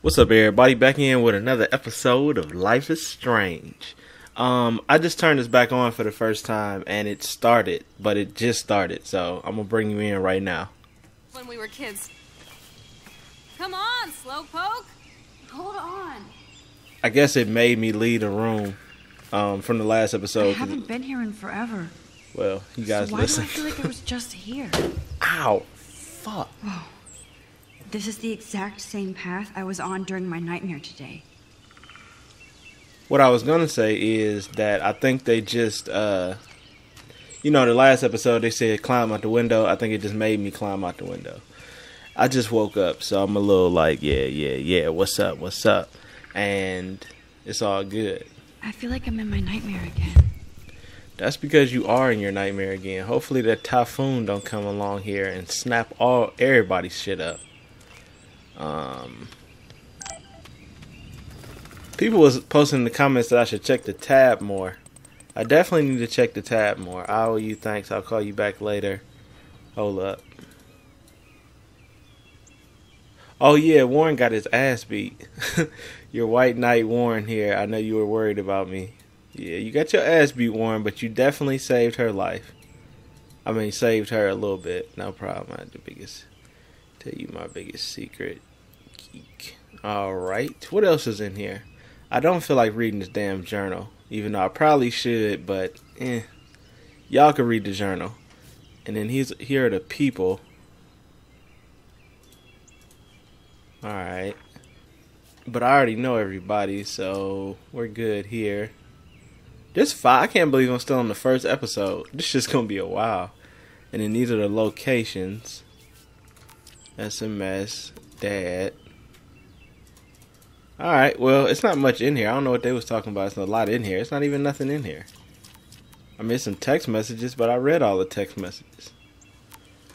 What's up, everybody? Back in with another episode of Life is Strange. Um, I just turned this back on for the first time, and it started, but it just started, so I'm gonna bring you in right now. when we were kids. Come on, Slowpoke. Hold on. I guess it made me leave the room um, from the last episode. I haven't been here in forever. well, you guys so why listen. do I feel like I was just here? Ow! Fuck. This is the exact same path I was on during my nightmare today. What I was gonna say is that I think they just, uh, you know, the last episode they said climb out the window. I think it just made me climb out the window. I just woke up, so I'm a little like, yeah, yeah, yeah. What's up? What's up? And it's all good. I feel like I'm in my nightmare again. That's because you are in your nightmare again. Hopefully that typhoon don't come along here and snap all everybody's shit up. Um, people was posting in the comments that I should check the tab more. I definitely need to check the tab more. I owe you thanks. I'll call you back later. Hold up. Oh yeah, Warren got his ass beat. your white knight Warren here. I know you were worried about me. Yeah, you got your ass beat, Warren, but you definitely saved her life. I mean, saved her a little bit. No problem. I had the biggest. Tell you my biggest secret. Geek. All right. What else is in here? I don't feel like reading this damn journal, even though I probably should. But eh, y'all can read the journal. And then he's here are the people. All right. But I already know everybody, so we're good here. This five, I can't believe I'm still on the first episode. This just gonna be a while. And then these are the locations. SMS, Dad. All right, well, it's not much in here. I don't know what they was talking about. It's not a lot in here. It's not even nothing in here. I missed some text messages, but I read all the text messages.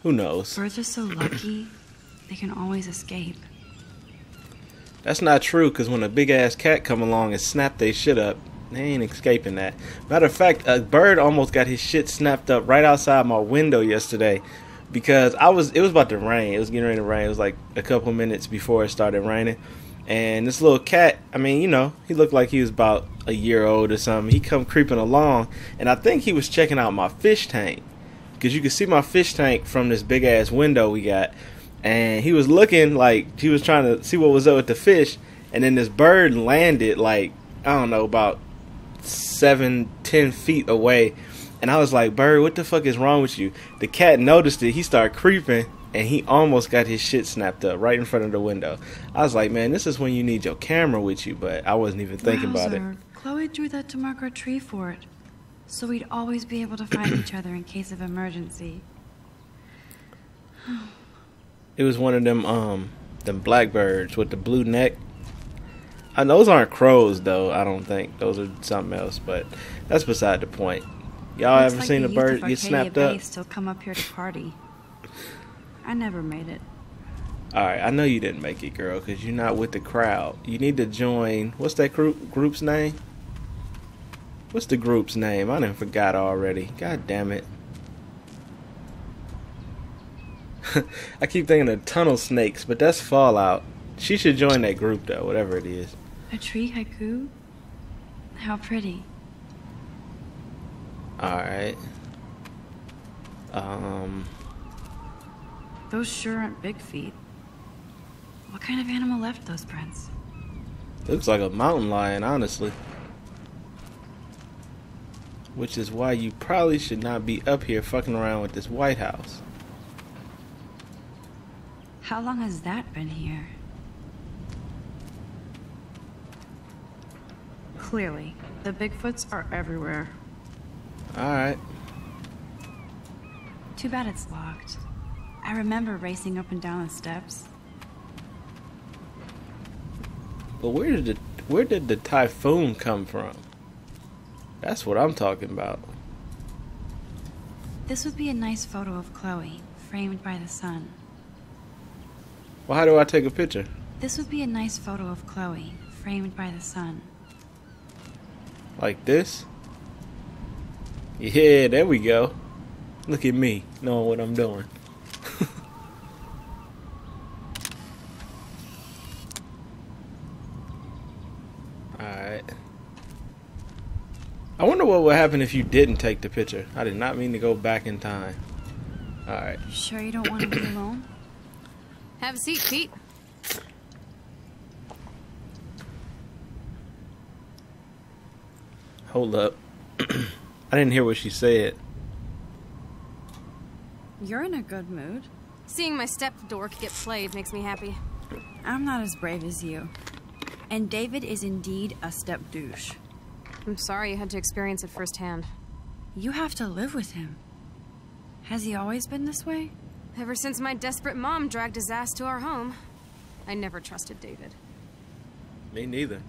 Who knows? Birds are so lucky, they can always escape. That's not true, because when a big ass cat come along and snap they shit up, they ain't escaping that. Matter of fact, a bird almost got his shit snapped up right outside my window yesterday because I was it was about to rain. It was getting ready to rain. It was like a couple minutes before it started raining. And this little cat, I mean, you know, he looked like he was about a year old or something. He come creeping along, and I think he was checking out my fish tank because you could see my fish tank from this big ass window we got. And he was looking like he was trying to see what was up with the fish, and then this bird landed like I don't know about seven, ten feet away. And I was like, Bird, what the fuck is wrong with you? The cat noticed it. He started creeping, and he almost got his shit snapped up right in front of the window. I was like, man, this is when you need your camera with you, but I wasn't even thinking about it. Chloe drew that to mark our tree fort, so we'd always be able to find each other in case of emergency. It was one of them, um, them blackbirds with the blue neck. And those aren't crows, though. I don't think those are something else. But that's beside the point. Y'all ever like seen a bird get snapped Bay up? Still come up here to party. I never made it. All right, I know you didn't make it, girl, because you're not with the crowd. You need to join. What's that group group's name? What's the group's name? I done forgot already. God damn it. I keep thinking of Tunnel Snakes, but that's Fallout. She should join that group though, whatever it is. A tree haiku? How pretty. All right. Um, Those sure aren't big feet. What kind of animal left those prints? looks like a mountain lion, honestly. Which is why you probably should not be up here fucking around with this White House. How long has that been here? Clearly, the Bigfoots are everywhere. All right. Too bad it's locked. I remember racing up and down the steps. But where did the where did the typhoon come from? That's what I'm talking about. This would be a nice photo of Chloe, framed by the sun. Well, how do I take a picture? This would be a nice photo of Chloe, framed by the sun. Like this? Yeah, there we go. Look at me, knowing what I'm doing. Alright. I wonder what happened if you didn't take the picture. I did not mean to go back in time. Alright. You sure you don't want to be alone? Have a seat, Pete. Hold up. I didn't hear what she said. You're in a good mood. Seeing my step dork get played makes me happy. I'm not as brave as you. And David is indeed a step douche. I'm sorry you had to experience it firsthand. You have to live with him. Has he always been this way? Ever since my desperate mom dragged his ass to our home, I never trusted David. Me neither.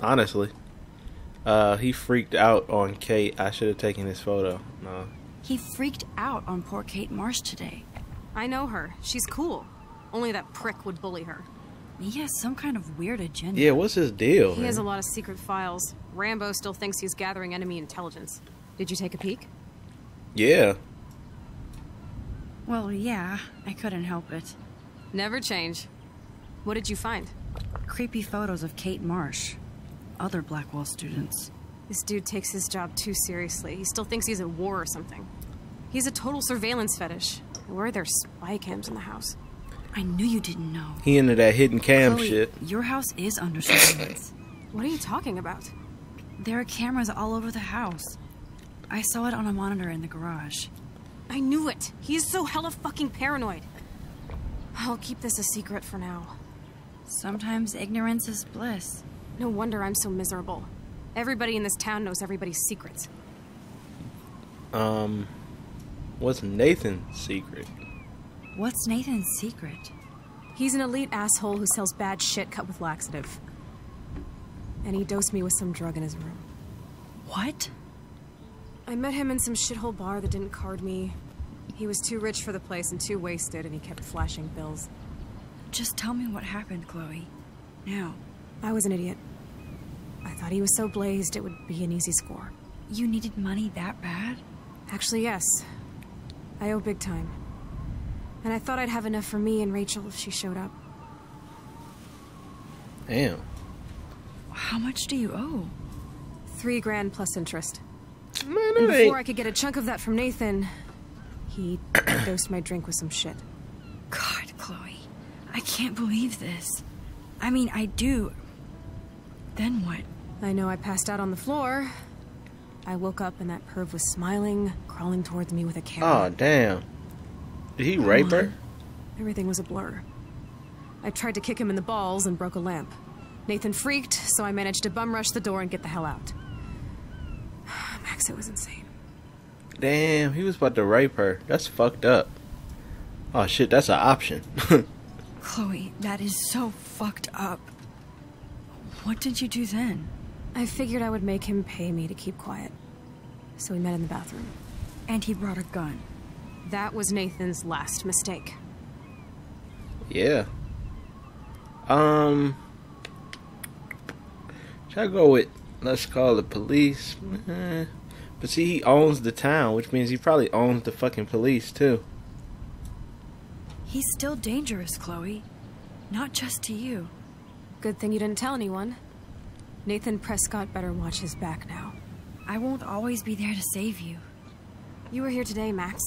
Honestly. Uh, he freaked out on Kate. I should have taken his photo. No. He freaked out on poor Kate Marsh today. I know her. She's cool. Only that prick would bully her. He has some kind of weird agenda. Yeah, what's his deal? He has a lot of secret files. Rambo still thinks he's gathering enemy intelligence. Did you take a peek? Yeah. Well, yeah, I couldn't help it. Never change. What did you find? Creepy photos of Kate Marsh. Other Blackwell students. This dude takes his job too seriously. He still thinks he's at war or something. He's a total surveillance fetish. Where are there spy cams in the house? I knew you didn't know. He into that hidden cam Chloe, shit. Your house is under surveillance. What are you talking about? There are cameras all over the house. I saw it on a monitor in the garage. I knew it. He is so hella fucking paranoid. I'll keep this a secret for now. Sometimes ignorance is bliss. No wonder I'm so miserable. Everybody in this town knows everybody's secrets. Um, what's Nathan's secret? What's Nathan's secret? He's an elite asshole who sells bad shit cut with laxative. And he dosed me with some drug in his room. What? I met him in some shithole bar that didn't card me. He was too rich for the place and too wasted, and he kept flashing bills. Just tell me what happened, Chloe. Now. I was an idiot. I thought he was so blazed it would be an easy score. You needed money that bad? Actually, yes. I owe big time. And I thought I'd have enough for me and Rachel if she showed up. Damn. How much do you owe? Three grand plus interest. Man, And that before I could get a chunk of that from Nathan, he dosed my drink with some shit. God, Chloe. I can't believe this. I mean, I do. Then what? I know I passed out on the floor. I woke up and that perv was smiling, crawling towards me with a camera. Oh damn. Did he rape her? Everything was a blur. I tried to kick him in the balls and broke a lamp. Nathan freaked, so I managed to bum rush the door and get the hell out. Max, it was insane. Damn, he was about to rape her. That's fucked up. Oh shit, that's an option. Chloe, that is so fucked up. What did you do then? I figured I would make him pay me to keep quiet. So we met in the bathroom. And he brought a gun. That was Nathan's last mistake. yeah. Um. Should I go with let's call the police? Eh. But see, he owns the town, which means he probably owns the fucking police too. He's still dangerous, Chloe. Not just to you. Good thing you didn't tell anyone. Nathan Prescott better watch his back now. I won't always be there to save you. You were here today, Max.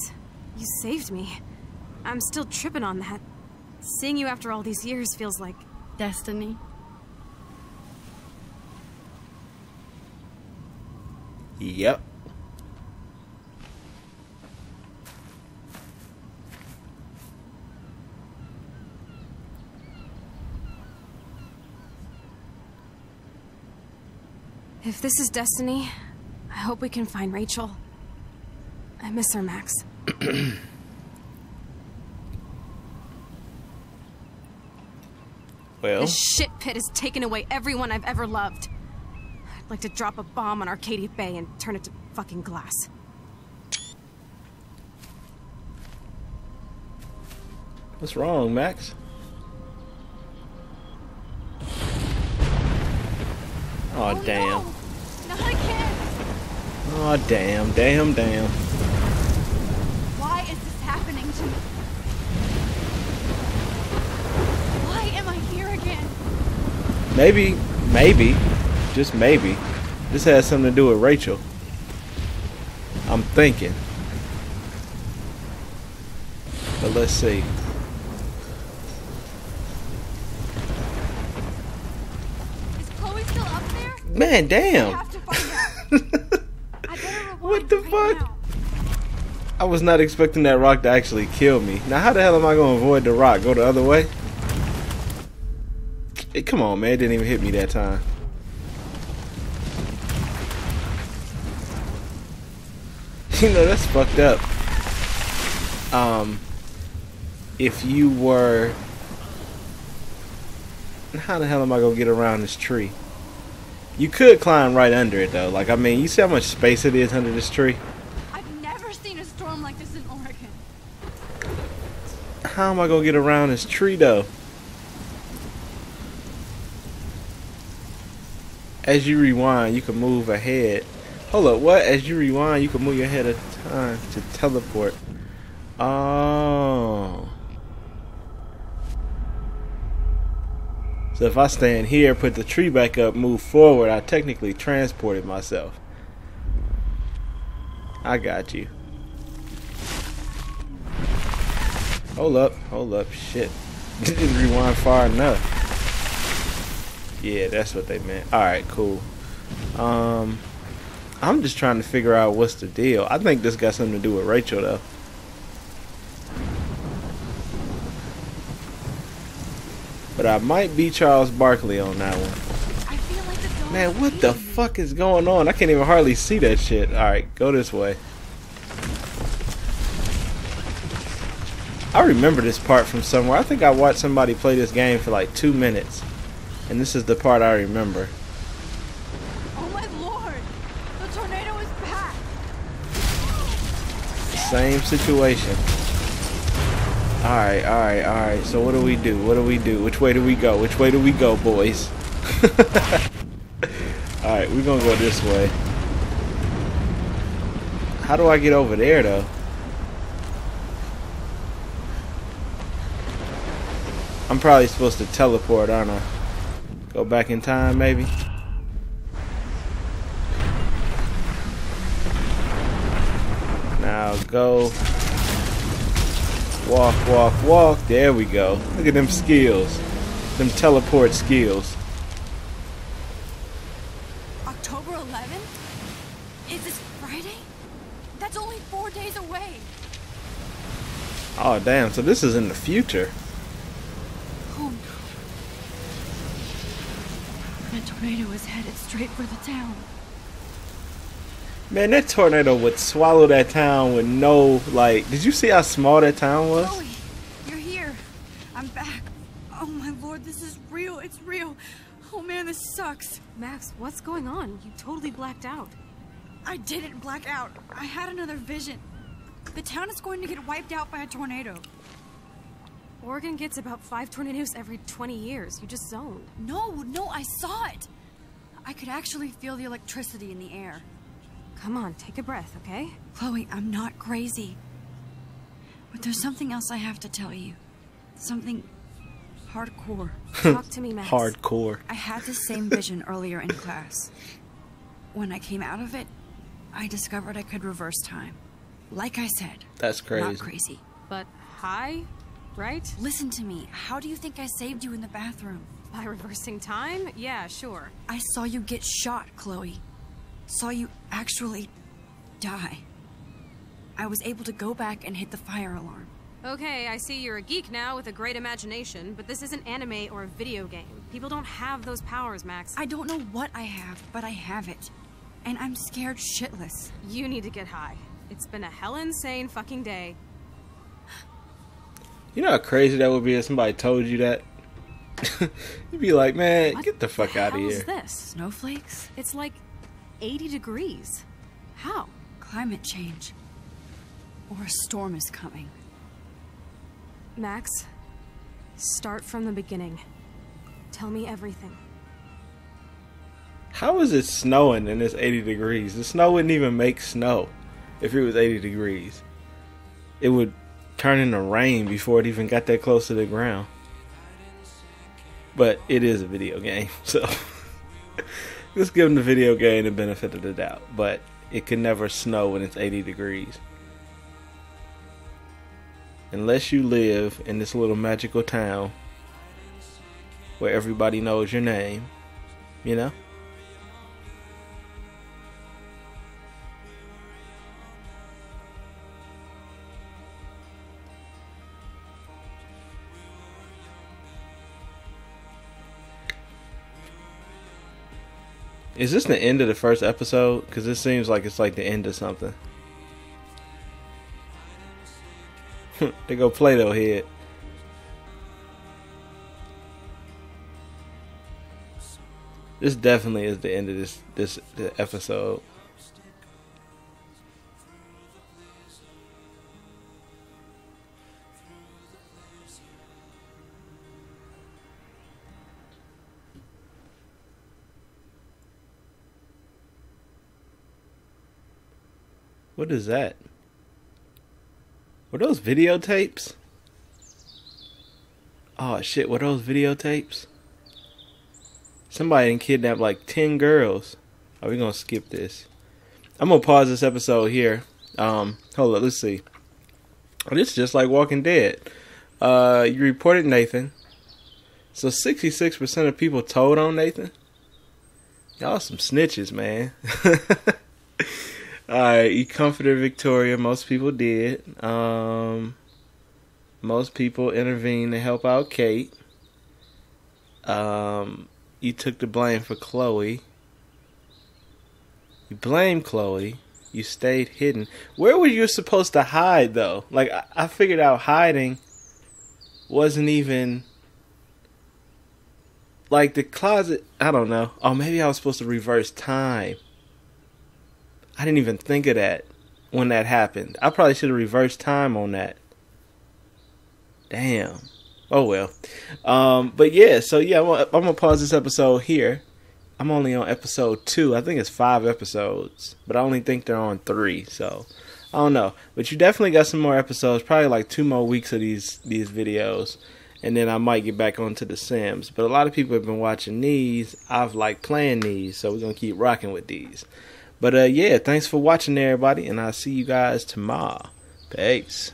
You saved me. I'm still tripping on that. Seeing you after all these years feels like. Destiny. Yep. If this is destiny, I hope we can find Rachel. I miss her, Max. Well, This shit pit has taken away everyone I've ever loved. I'd like to drop a bomb on Arcadia Bay and turn it to fucking glass. what's wrong, Max? Oh damn. Not again! Oh damn, damn, damn. Why is this happening to me? Why am I here again? Maybe, maybe just maybe, this has something to do with Rachel. I'm thinking. But let's see. Is Chloe still up there? Man, I damn. have to find out. I better What the right fuck? now. I was not expecting that rock to actually kill me. Now, how the hell am I going to avoid the rock? Go the other way? Hey, come on, man. It didn't even hit me that time. You know, that's fucked up. Um, if you were... How the hell am I going to get around this tree? You could climb right under it, though. Like, I mean, you see how much space it is under this tree? I've never seen a storm like this in Oregon. How am I gonna get around this tree though? As you rewind, you can move ahead. Hold up, what? As you rewind, you can move your head a time to teleport. Oh. So if I stand here, put the tree back up, move forward, I technically transported myself. I got you. Hold up, hold up, shit. Didn't rewind far enough. Yeah, that's what they meant. Alright, cool. Um I'm just trying to figure out what's the deal. I think this got something to do with Rachel though. But I might be Charles Barkley on that one. Like Man, what the fuck is going on? I can't even hardly see that shit. Alright, go this way. I remember this part from somewhere. I think I watched somebody play this game for like two minutes. And this is the part I remember. Same situation. Alright, alright, alright. So what do we do? What do we do? Which way do we go? Which way do we go, boys? alright, we're gonna go this way. How do I get over there though? I'm probably supposed to teleport, aren't I? Go back in time, maybe? Now go. Walk, walk, walk. There we go. Look at them skills. Them teleport skills. October 11th? Is this Friday? That's only four days away. Oh, damn. So this is in the future. Oh no. The tornado is headed straight for the town. Man, that tornado would swallow that town with no, like, did you see how small that town was? Chloe, you're here. I'm back. Oh my lord, this is real. It's real. Oh man, this sucks. Max, what's going on? You totally blacked out. I didn't black out. I had another vision. The town is going to get wiped out by a tornado. Oregon gets about five tornadoes every 20 years. You just zoned. No, no, I saw it. I could actually feel the electricity in the air. Come on, take a breath, okay? Chloe, I'm not crazy. But there's something else I have to tell you. Something hardcore. Talk to me, Max. Hardcore. I had the same vision earlier in class. When I came out of it, I discovered I could reverse time. Like I said, That's crazy. not crazy. But high, right? Listen to me. How do you think I saved you in the bathroom? By reversing time? Yeah, sure. I saw you get shot, Chloe. Saw you actually die. I was able to go back and hit the fire alarm. Okay, I see you're a geek now with a great imagination, but this isn't anime or a video game. People don't have those powers, Max. I don't know what I have, but I have it. And I'm scared shitless. You need to get high. It's been a hell insane fucking day. You know how crazy that would be if somebody told you that? You'd be like, man, What get the fuck out of hell here. is this? Snowflakes? It's like 80 degrees. How? Climate change. Or a storm is coming. Max, start from the beginning. Tell me everything. How is it snowing and it's 80 degrees? The snow wouldn't even make snow if it was 80 degrees. It would turn into rain before it even got that close to the ground. But it is a video game, so Let's give them the video game the benefit of the doubt, but it can never snow when it's 80 degrees. Unless you live in this little magical town where everybody knows your name, you know? Is this the end of the first episode? Because this seems like it's like the end of something. they go Play-Doh head. This definitely is the end of this this episode. What is that? Were those videotapes? Oh shit, were those videotapes? Somebody kidnapped like 10 girls. Are we gonna skip this? I'm gonna pause this episode here. Um, hold on, let's see. Oh, this is just like Walking Dead. Uh, you reported Nathan. So 66% of people told on Nathan. Y'all some snitches, man. Alright, you comforted Victoria. Most people did. Um, most people intervened to help out Kate. Um, you took the blame for Chloe. You blamed Chloe. You stayed hidden. Where were you supposed to hide, though? Like, I, I figured out hiding wasn't even. Like, the closet. I don't know. Oh, maybe I was supposed to reverse time. I didn't even think of that when that happened. I probably should have reversed time on that. Damn. Oh well. Um, but yeah, so yeah, I'm, gonna pause this episode here. I'm only on episode two. I think it's five episodes, but I only think they're on three. So I don't know. But you definitely got some more episodes. Probably like two more weeks of these these videos, and then I might get back onto the Sims. But a lot of people have been watching these. I've liked playing these, so we're gonna keep rocking with these. But uh, yeah, thanks for watching, everybody, and I'll see you guys tomorrow. Peace.